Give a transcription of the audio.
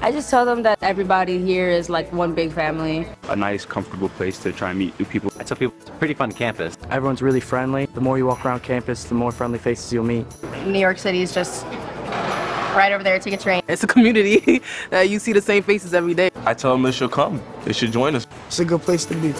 I just tell them that everybody here is like one big family. A nice, comfortable place to try and meet new people. I tell people it's a pretty fun campus. Everyone's really friendly. The more you walk around campus, the more friendly faces you'll meet. New York City is just right over there. Take a train. It's a community that you see the same faces every day. I tell them they should come. They should join us. It's a good place to be.